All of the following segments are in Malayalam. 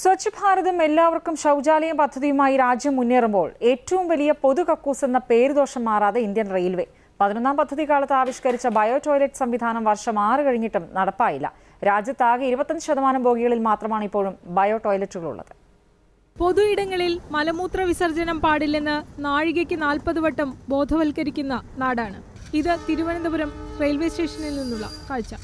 സ്വച്ഛ് ഭാരതം എല്ലാവർക്കും ശൗചാലയം പദ്ധതിയുമായി രാജ്യം മുന്നേറുമ്പോൾ ഏറ്റവും വലിയ പൊതു കക്കൂസ് എന്ന പേരുദോഷം മാറാതെ ഇന്ത്യൻ റെയിൽവേ. പതിനൊന്നാം പദ്ധതി കാലത്ത് ആവിഷ്കരിച്ച ബയോ ടോയ്ലറ്റ് സംവിധാനം വർഷം ആറ് കഴിഞ്ഞിട്ടും നടപ്പായില്ല. രാജ്യത്താകെ ഇരുപത്തഞ്ച് ശതമാനം ബോഗികളിൽ മാത്രമാണ് ഇപ്പോഴും ബയോ ടോയ്ലറ്റുകളുള്ളത്. പൊതു ഇടങ്ങളിൽ മലമൂത്ര വിസർജനം പാടില്ലെന്ന് നാഴികയ്ക്ക് നാൽപ്പത് വട്ടം ബോധവൽക്കരിക്കുന്ന നാടാണ്. ഇത് തിരുവനന്തപുരം റെയിൽവേ സ്റ്റേഷനിൽ നിന്നുള്ള കാഴ്ച.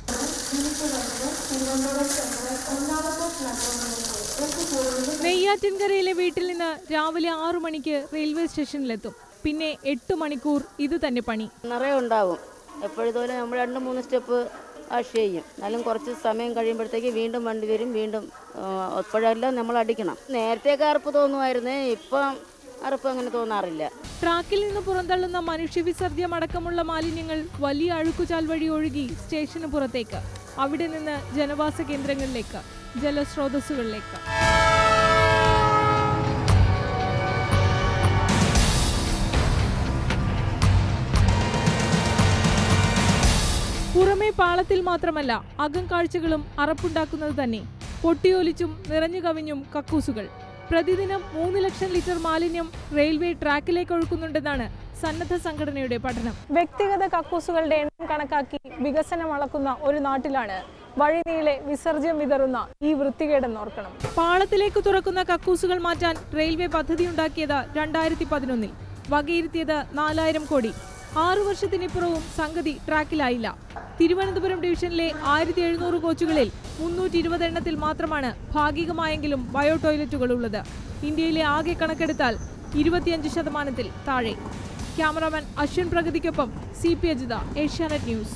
നെയ്യാറ്റിൻകരയിലെ വീട്ടിൽ നിന്ന് രാവിലെ ആറു മണിക്ക് റെയിൽവേ സ്റ്റേഷനിലെത്തും. പിന്നെ എട്ട് മണിക്കൂർ ഇത് തന്നെ പണി. നിറയെ ഉണ്ടാവും. എപ്പോഴും നമ്മൾ രണ്ട് മൂന്ന് സ്റ്റെപ്പ് വാഷ് ചെയ്യും. എന്നാലും കുറച്ച് സമയം കഴിയുമ്പോഴത്തേക്ക് വീണ്ടും വണ്ടി വരും. വീണ്ടും എപ്പോഴെല്ലാം നമ്മൾ അടിക്കണം. നേരത്തെയൊക്കെ അറുപ്പ് തോന്നുമായിരുന്നേ. ഇപ്പം അറുപ്പ് അങ്ങനെ തോന്നാറില്ല. ട്രാക്കിൽ നിന്ന് പുറന്തള്ളുന്ന മനുഷ്യവിസർജ്യം അടക്കമുള്ള മാലിന്യങ്ങൾ വലിയ അഴുക്കുചാൽ വഴി ഒഴുകി സ്റ്റേഷന് പുറത്തേക്ക്. അവിടെ നിന്ന് ജനവാസ കേന്ദ്രങ്ങളിലേക്ക് ജലസ്രോതസ്സുകളിലേക്ക്. പുറമേ പാളത്തിൽ മാത്രമല്ല അകം കാഴ്ചകളും അറപ്പുണ്ടാക്കുന്നത് തന്നെ. പൊട്ടിയൊലിച്ചും നിറഞ്ഞു കവിഞ്ഞും കക്കൂസുകൾ. പ്രതിദിനം മൂന്ന് ലക്ഷം ലിറ്റർ മാലിന്യം റെയിൽവേ ട്രാക്കിലേക്ക് ഒഴുക്കുന്നുണ്ടെന്നാണ് സന്നദ്ധ സംഘടനയുടെ പഠനം. വ്യക്തിഗത കക്കൂസുകളുടെ എണ്ണം കണക്കാക്കി വികസനം അളക്കുന്ന ഒരു നാട്ടിലാണ് വഴിനീളെ വിസർജ്യം വിതറുന്ന ഈ വൃത്തികേടെന്നോർക്കണം പാളത്തിലേക്ക് തുറക്കുന്ന കക്കൂസുകൾ മാറ്റാൻ റെയിൽവേ പദ്ധതിയുണ്ടാക്കിയത് രണ്ടായിരത്തി പതിനൊന്നിൽ വകയിരുത്തിയത് നാലായിരം കോടി. ആറു വർഷത്തിനിപ്പുറവും സംഗതി ട്രാക്കിലായില്ല. തിരുവനന്തപുരം ഡിവിഷനിലെ ആയിരത്തി എഴുന്നൂറ് കോച്ചുകളിൽ മുന്നൂറ്റി ഇരുപത് എണ്ണത്തിൽ മാത്രമാണ് ഭാഗികമായെങ്കിലും ബയോ ടോയ്ലറ്റുകൾ ഉള്ളത്. ഇന്ത്യയിലെ ആകെ കണക്കെടുത്താൽ ഇരുപത്തിയഞ്ച് ശതമാനത്തിൽ താഴെ. Cameraman Ashwin പ്രഗതിക്കൊപ്പം C P Ajitha Asianet news.